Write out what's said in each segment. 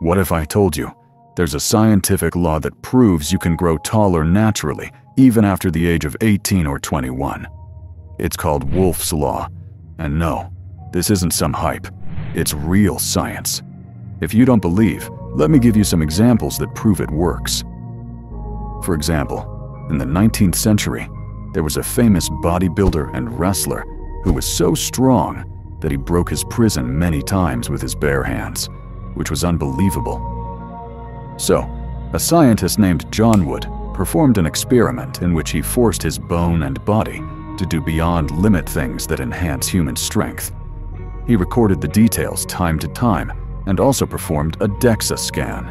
What if I told you there's a scientific law that proves you can grow taller naturally even after the age of 18 or 21? It's called Wolff's Law. And no, this isn't some hype. It's real science. If you don't believe, let me give you some examples that prove it works. For example, in the 19th century, there was a famous bodybuilder and wrestler who was so strong that he broke his prison many times with his bare hands, which was unbelievable. So, a scientist named John Wood performed an experiment in which he forced his bone and body to do beyond limit things that enhance human strength. He recorded the details time to time and also performed a DEXA scan.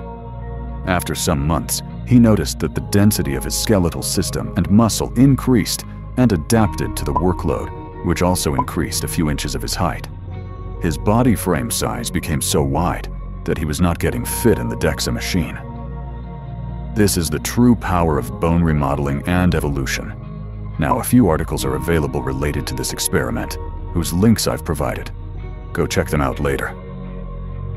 After some months, he noticed that the density of his skeletal system and muscle increased and adapted to the workload, which also increased a few inches of his height. His body frame size became so wide that he was not getting fit in the DEXA machine. This is the true power of bone remodeling and evolution. Now, a few articles are available related to this experiment, whose links I've provided. Go check them out later.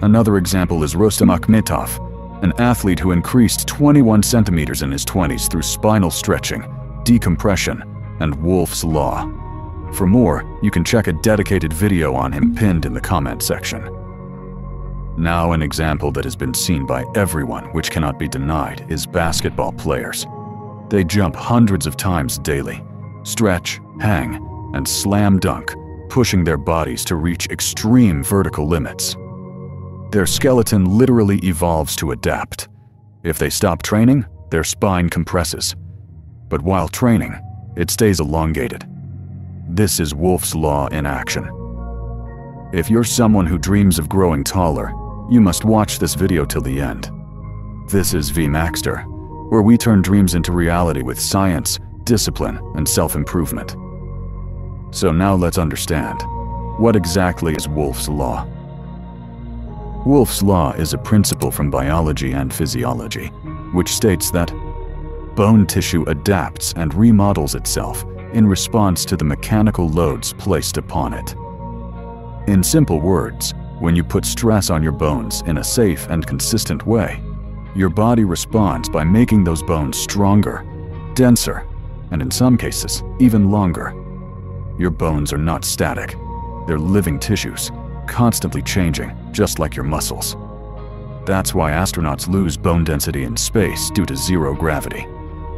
Another example is Rustam Akhmetov, an athlete who increased 21 centimeters in his 20s through spinal stretching, decompression, and Wolff's Law. For more, you can check a dedicated video on him pinned in the comment section. Now an example that has been seen by everyone which cannot be denied is basketball players. They jump hundreds of times daily, stretch, hang, and slam dunk, pushing their bodies to reach extreme vertical limits. Their skeleton literally evolves to adapt. If they stop training, their spine compresses. But while training, it stays elongated. This is Wolff's Law in action. If you're someone who dreams of growing taller, you must watch this video till the end. This is Vmaxtter, where we turn dreams into reality with science, discipline, and self-improvement. So now let's understand. What exactly is Wolff's Law? Wolff's Law is a principle from biology and physiology, which states that bone tissue adapts and remodels itself in response to the mechanical loads placed upon it. In simple words, when you put stress on your bones in a safe and consistent way, your body responds by making those bones stronger, denser, and in some cases, even longer. Your bones are not static. They're living tissues, constantly changing, just like your muscles. That's why astronauts lose bone density in space due to zero gravity.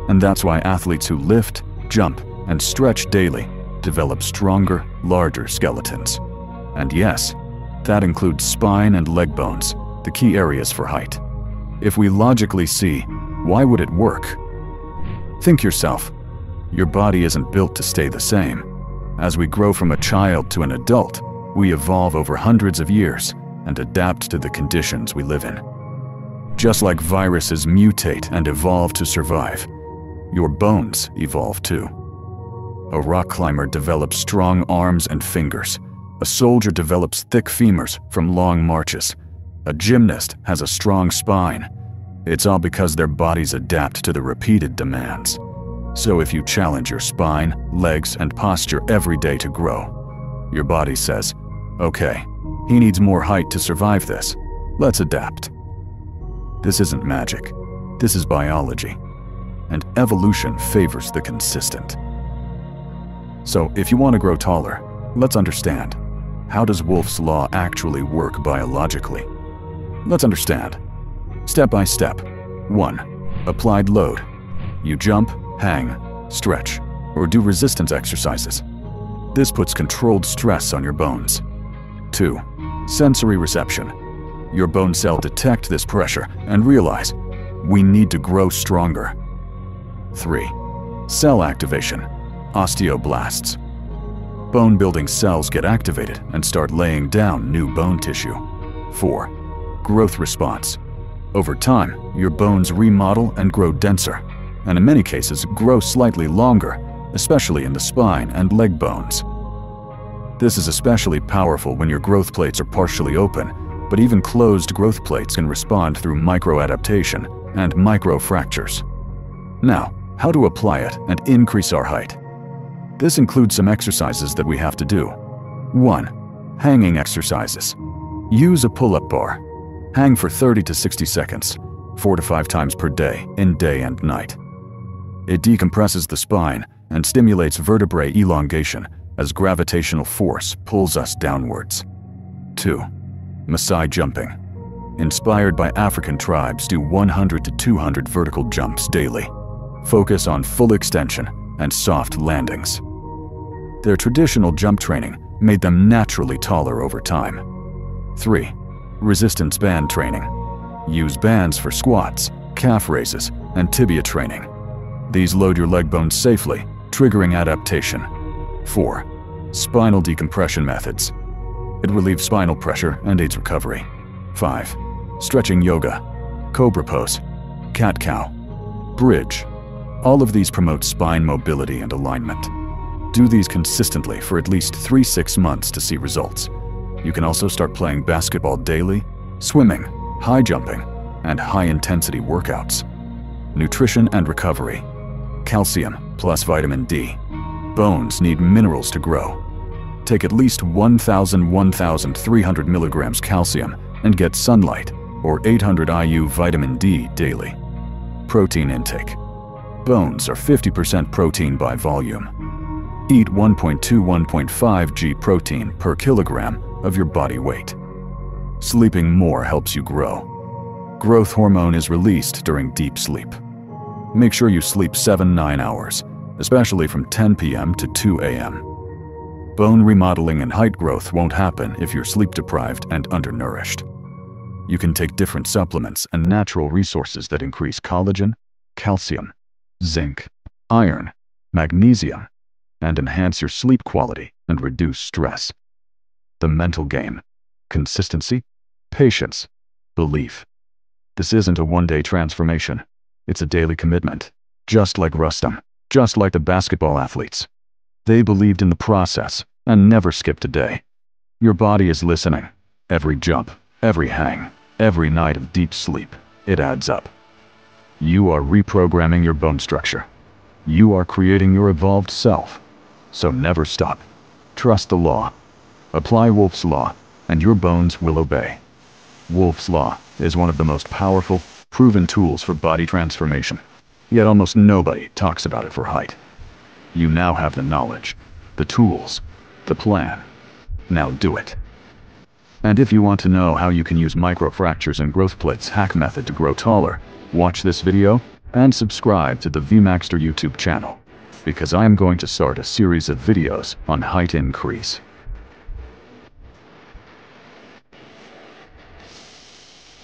And that's why athletes who lift, jump, and stretch daily develop stronger, larger skeletons. And yes, that includes spine and leg bones, the key areas for height. If we logically see, why would it work? Think yourself, your body isn't built to stay the same. As we grow from a child to an adult, we evolve over hundreds of years and adapt to the conditions we live in. Just like viruses mutate and evolve to survive, your bones evolve too. A rock climber develops strong arms and fingers. A soldier develops thick femurs from long marches. A gymnast has a strong spine. It's all because their bodies adapt to the repeated demands. So if you challenge your spine, legs, and posture every day to grow, your body says, okay, he needs more height to survive this. Let's adapt. This isn't magic. This is biology. And evolution favors the consistent. So if you want to grow taller, let's understand. How does Wolff's Law actually work biologically? Let's understand. Step by step. 1. Applied load. You jump, hang, stretch, or do resistance exercises. This puts controlled stress on your bones. 2. Sensory reception. Your bone cell detect this pressure and realize we need to grow stronger. 3. Cell activation. Osteoblasts. Bone-building cells get activated and start laying down new bone tissue. 4. Growth response. Over time, your bones remodel and grow denser, and in many cases grow slightly longer, especially in the spine and leg bones. This is especially powerful when your growth plates are partially open, but even closed growth plates can respond through microadaptation and microfractures. Now, how to apply it and increase our height. This includes some exercises that we have to do. 1. Hanging exercises. Use a pull-up bar. Hang for 30 to 60 seconds, 4 to 5 times per day, in day and night. It decompresses the spine and stimulates vertebrae elongation as gravitational force pulls us downwards. 2. Maasai jumping. Inspired by African tribes, do 100 to 200 vertical jumps daily. Focus on full extension and soft landings. Their traditional jump training made them naturally taller over time. 3. Resistance band training. Use bands for squats, calf raises, and tibia training. These load your leg bones safely, triggering adaptation. 4. Spinal decompression methods. It relieves spinal pressure and aids recovery. 5. Stretching yoga, cobra pose, cat-cow, bridge. All of these promote spine mobility and alignment. Do these consistently for at least 3-6 months to see results. You can also start playing basketball daily, swimming, high jumping, and high-intensity workouts. Nutrition and recovery. Calcium plus vitamin D. Bones need minerals to grow. Take at least 1,000-1,300 milligrams calcium and get sunlight or 800 IU vitamin D daily. Protein intake. Bones are 50% protein by volume. Eat 1.2-1.5 g protein per kilogram of your body weight. Sleeping more helps you grow. Growth hormone is released during deep sleep. Make sure you sleep 7-9 hours, especially from 10 p.m. to 2 a.m. Bone remodeling and height growth won't happen if you're sleep deprived and undernourished. You can take different supplements and natural resources that increase collagen, calcium, zinc, iron, magnesium, and enhance your sleep quality and reduce stress. The mental game. Consistency, patience, belief. This isn't a one-day transformation. It's a daily commitment. Just like Rustam. Just like the basketball athletes. They believed in the process and never skipped a day. Your body is listening. Every jump, every hang, every night of deep sleep, it adds up. You are reprogramming your bone structure. You are creating your evolved self. So never stop. Trust the law. Apply Wolff's Law, and your bones will obey. Wolff's Law is one of the most powerful, proven tools for body transformation. Yet almost nobody talks about it for height. You now have the knowledge, the tools, the plan. Now do it. And if you want to know how you can use microfractures and growth plates hack method to grow taller, watch this video and subscribe to the Vmaxtter YouTube channel, because I am going to start a series of videos on height increase.